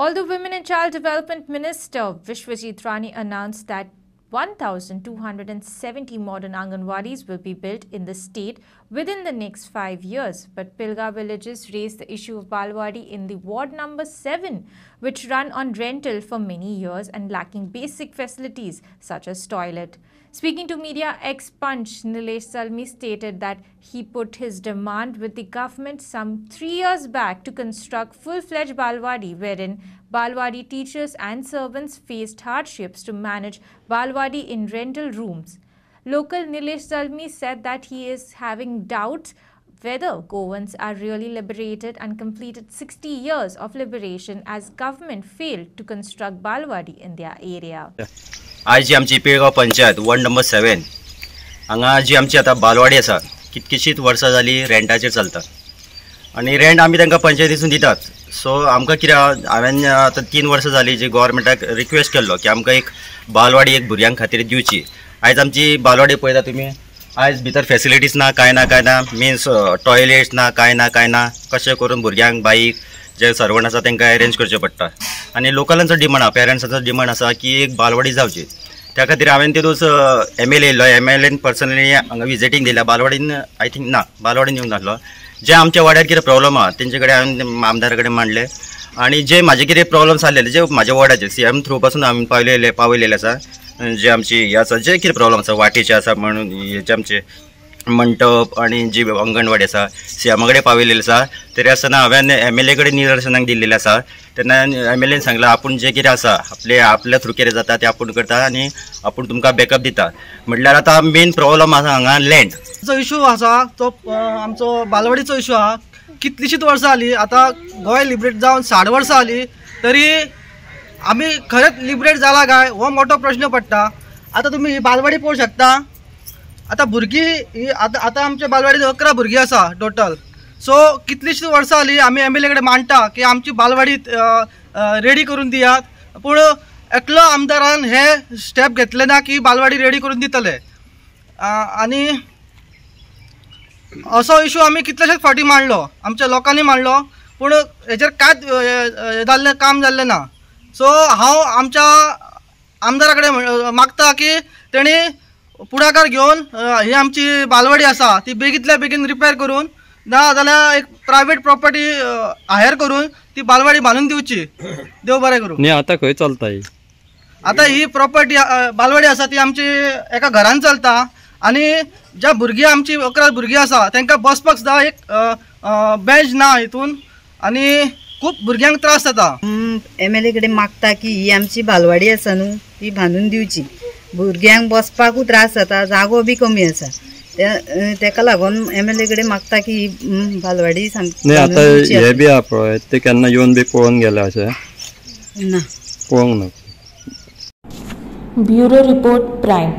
Although Women and Child Development Minister Vishwajit Rani announced that 1,270 modern Anganwadis will be built in the state within the next five years. But Pilga villages raised the issue of Balwadi in the ward number 7, which run on rental for many years and lacking basic facilities such as toilet. Speaking to media, ex-punch Nilesh Salmi stated that he put his demand with the government some three years back to construct full-fledged Balwadi, wherein Balwadi teachers and servants faced hardships to manage Balwadi in rental rooms. Local Nilesh Salmi said that he is having doubts whether Goans are really liberated and completed 60 years of liberation as government failed to construct Balwadi in their area. आज जी आमची Pilgaon panchayat ward number seven हांगा जी आमची आतां बालवाडी आसा कितकीशीच वर्सां जाली रेंटाचेर चलता आनी रेंट आमी तांकां पंचायतीसून दितात. सो आमकां कितें हांवें आतां तीन वर्सां जालीं जी गोवोरमेंटाक रिक्वेस्ट केल्लो की आमकां एक बालवाडी एक भुरग्यां खातीर दिवची. आयज आमची बालवाडी पळयता तुमी आयज भितर फेसिलिटीज ना कांय ना कांय ना मिन्स टॉयलेट्स ना कांय ना कांय ना कशें करून भुरग्यांक बाईक जे सर्वंट आसा तांकां अरेंज करचें पडटा. आनी लोकलांचो डिमांड आसा पेरंट्सांचो डिमांड आसा की एक बालवाडी जावची. त्या खातीर हांवें तेदूस एम एल ए येयल्लो एम एल एन पर्सनली हांगा विजिटींग दिल्या बालवाडीन आय थिंक ना बालवाडीन येवंक नासलो जे आमच्या वाड्यार कितें प्रॉब्लम आहा तेंचे कडेन हांवें आमदारा कडेन मांडले. आनी जे म्हाजे कितें प्रॉब्लम्स आसलेले जे म्हाज्या वाड्याचे सी एम थ्रू पासून हांवें पावलेले पावयलेले आसा जे आमची हे आसा जे कितें प्रॉब्लम आसा वाटेचे आसा म्हणून हेचे आमचे मंडप आणि जी अंगणवाडी आसा सीएमा कडेन पावयलेली आसा तरी आसतना हांवें एम एल ए कडेन निदर्शनाक दिल्लेलें आसा तेन्ना एम एल एन सांगलां आपूण जें कितें आसा आपले आपल्या थ्रू कितें जाता तें आपूण करता आनी आपूण तुमकां बॅकअप दिता. म्हटल्यार आतां मेन प्रॉब्लम आसा हांगा लँड जो इशू आसा तो आमचो बालवाडीचो इशू आहा. कितलीशींच वर्सां जालीं आतां गोंय लिबरेट जावन साठ वर्सां जालीं तरी आमी खरेंच लिबरेट जाला काय हो मोठो प्रश्न पडटा. आतां तुमी ही बालवाडी पळोवंक शकता आतां भुरगीं ही आतां आतां आमच्या बालवाडीत अकरा भुरगीं आसा टोटल सो कितलीशीं वर्सां जालीं आमी एम एल ए कडेन मांडटा की आमची बालवाडी रेडी करून दियात. पूण एकलो आमदारान हे स्टेप घेतले ना की बालवाडी रेडी करून दितले. आनी असो इशू आमी कितलेशेच फावटी मांडलो. आमच्या लोकांनी मांडलो. पूण हेजेर कांयच जाल्लें काम जाल्लें ना. सो हांव आमच्या आमदारा कडेन मागता की तेणी पुढाकार घेऊन ही आमची बालवाडी असा ती बेगीतल्या बेगीन रिपेअर करून ना जाल्यार एक प्रायव्हेट प्रॉपर्टी हायर करून ती बालवाडी बांधून दिवची देव बरें करूं. न्ही आतां खंय चलता ही आतां ही प्रॉपर्टी बालवाडी आसा ती आमची एका घरान चलता. आनी ज्या भुरगीं आमची अकरा भुरगीं आसा तांकां बसपाक सुद्दां एक बेंच ना हितून आनी खूब भुरग्यांक त्रास जाता. एम एल ए कडेन मागता की ही आमची बालवाडी आसा न्हू ती बांदून दिवची भुरग्यांक बसपाकूच त्रास जाता जागो बी कमी आसा. तेका लागून एम एल ए कडेन मागता की बालवाडी सामकी आतां हे बी आहा पळय ते केन्ना येवन बी पळोवन गेले अशें? ना. पळोवंक ना ब्युरो रिपोर्ट प्रायम